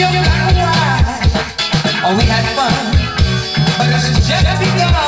Oh, we had fun, but it's just begun.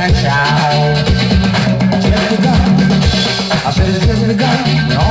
a child. Jessica, I said, Jessica,